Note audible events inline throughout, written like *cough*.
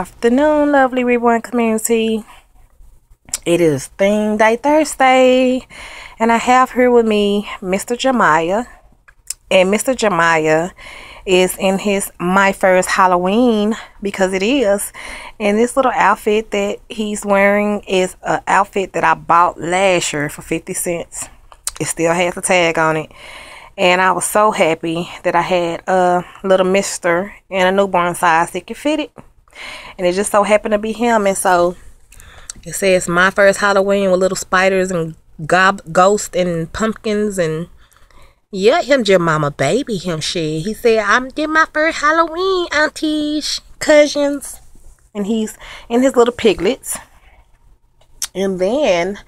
afternoon lovely reborn community. It is theme day thursday and i have here with me mr Jeremiah. And mr Jeremiah is in his my first halloween because it is. And this little outfit that he's wearing is an outfit that i bought last year for 50 cents. It still has a tag on it. And I was so happy that I had a little mister in a newborn size that could fit it and it just so happened to be him. And so it says my first halloween with little spiders and gob ghosts and pumpkins and yeah him your mama baby him shit he said i'm getting my first halloween aunties cousins. And he's in his little piglets. And then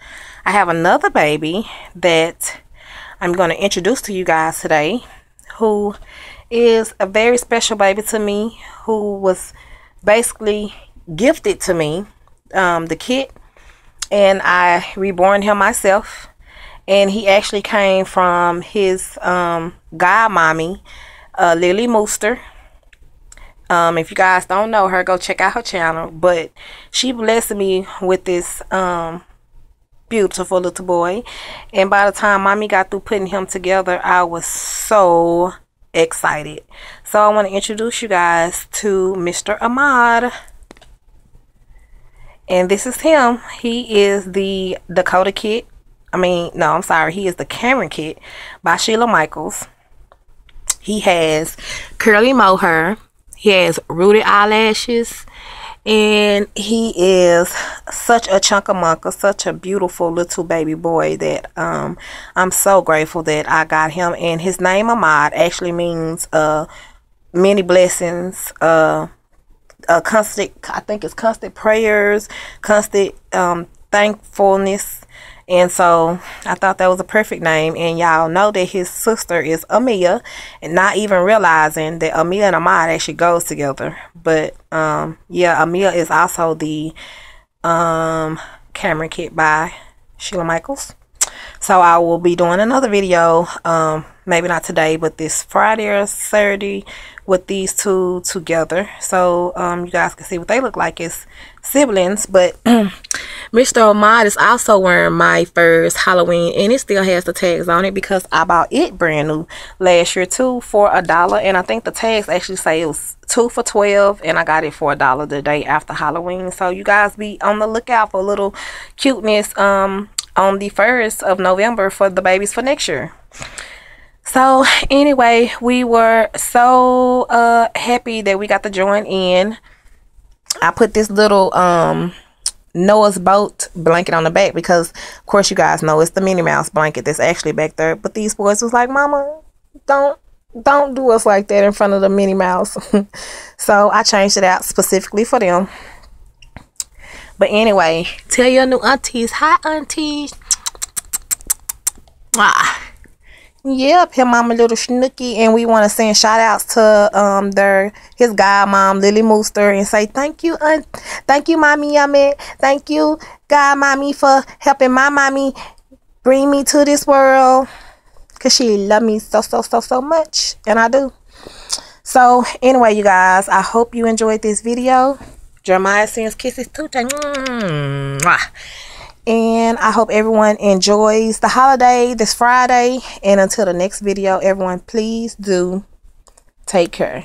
i have another baby that i'm going to introduce to you guys today who is a very special baby to me who was basically gifted to me um, the kit and I reborn him myself. And he actually came from his um, godmommy uh, Lily Mooster. Um, if you guys don't know her go check out her channel. But she blessed me with this um, beautiful little boy. And by the time mommy got through putting him together I was so excited. So I want to introduce you guys to Mr. Ahmad. And this is him. He is the Dakota kit. I mean, no, I'm sorry. He is the Cameron kit by Sheila Michaels. He has curly mohair. He has rooted eyelashes and he is such a chunkamunka, such a beautiful little baby boy that um, I'm so grateful that I got him. And his name Ahmad actually means uh, many blessings, uh, uh, constant. I think it's constant prayers, constant um, thankfulness and so I thought that was a perfect name. And y'all know that his sister is Amia, and not even realizing that Amia and Ahmad actually goes together. But um, yeah, Amia is also the um, Cameron kit by Sheila Michaels. So I will be doing another video, um, maybe not today, but this Friday or Saturday with these two together. So um, you guys can see what they look like as siblings. But *clears throat* Mr. Ahmad is also wearing my first Halloween and it still has the tags on it because I bought it brand new last year too for a dollar and I think the tags actually say it was two for 12 and I got it for a dollar the day after Halloween. So you guys be on the lookout for a little cuteness um on the 1st of November for the babies for next year. So anyway, we were so uh happy that we got to join in. I put this little um Noah's boat blanket on the back because, of course, you guys know it's the Minnie Mouse blanket that's actually back there. But these boys was like, "Mama, don't don't do us like that in front of the Minnie Mouse." *laughs* so I changed it out specifically for them. But anyway, tell your new aunties, hi aunties. Ah. Yep, him mama little Snooky, and we want to send shout outs to um their his god mom Lily Mooster and say thank you, aunt, thank you, mommy yummy, thank you, God mommy for helping my mommy bring me to this world, cause she love me so so so so much, and I do. So anyway, you guys, I hope you enjoyed this video. Jeremiah sends kisses to Mwah. And I hope everyone enjoys the holiday this Friday. And until the next video, everyone, please do take care.